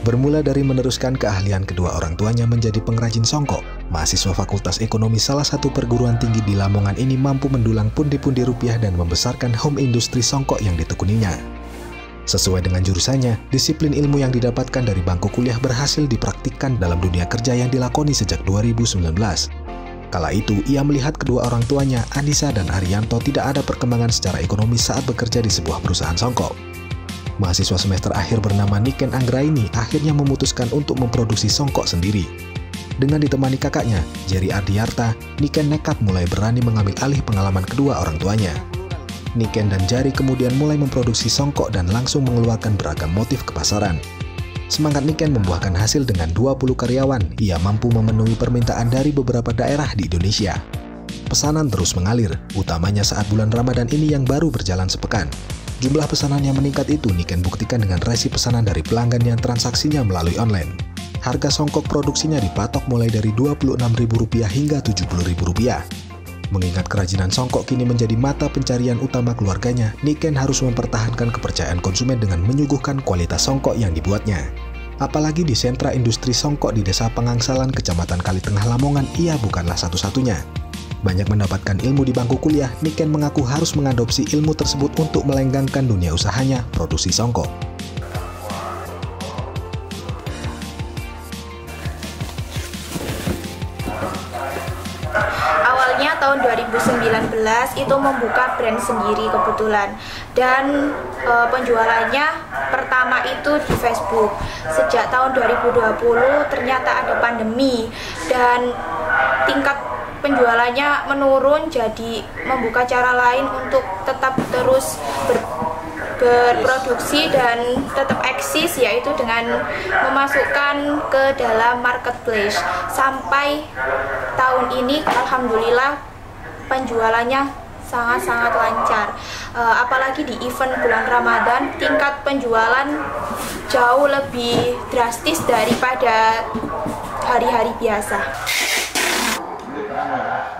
Bermula dari meneruskan keahlian kedua orang tuanya menjadi pengrajin songkok, mahasiswa Fakultas Ekonomi salah satu perguruan tinggi di Lamongan ini mampu mendulang pundi-pundi rupiah dan membesarkan home industri songkok yang ditekuninya. Sesuai dengan jurusannya, disiplin ilmu yang didapatkan dari bangku kuliah berhasil dipraktikkan dalam dunia kerja yang dilakoni sejak 2019. Kala itu, ia melihat kedua orang tuanya, Anissa dan Arianto, tidak ada perkembangan secara ekonomi saat bekerja di sebuah perusahaan songkok mahasiswa semester akhir bernama Niken Anggraini akhirnya memutuskan untuk memproduksi songkok sendiri. Dengan ditemani kakaknya, Jerry Ardiarta, Niken nekat mulai berani mengambil alih pengalaman kedua orang tuanya. Niken dan Jari kemudian mulai memproduksi songkok dan langsung mengeluarkan beragam motif ke pasaran. Semangat Niken membuahkan hasil dengan 20 karyawan, ia mampu memenuhi permintaan dari beberapa daerah di Indonesia. Pesanan terus mengalir, utamanya saat bulan Ramadan ini yang baru berjalan sepekan. Jumlah pesanan yang meningkat itu Niken buktikan dengan resi pesanan dari pelanggan yang transaksinya melalui online. Harga songkok produksinya dipatok mulai dari Rp26.000 hingga Rp70.000. Mengingat kerajinan songkok kini menjadi mata pencarian utama keluarganya, Niken harus mempertahankan kepercayaan konsumen dengan menyuguhkan kualitas songkok yang dibuatnya. Apalagi di sentra industri songkok di Desa Pengangsalan, Kecamatan Kalitengah Lamongan, ia bukanlah satu-satunya. Banyak mendapatkan ilmu di bangku kuliah, Niken mengaku harus mengadopsi ilmu tersebut untuk melenggangkan dunia usahanya, produksi songkok. Awalnya tahun 2019 itu membuka brand sendiri kebetulan dan e, penjualannya pertama itu di Facebook. Sejak tahun 2020 ternyata ada pandemi dan tingkat penjualannya menurun jadi membuka cara lain untuk tetap terus ber, berproduksi dan tetap eksis yaitu dengan memasukkan ke dalam marketplace. Sampai tahun ini alhamdulillah penjualannya sangat-sangat lancar. Uh, apalagi di event bulan Ramadan tingkat penjualan jauh lebih drastis daripada hari-hari biasa Obrigado.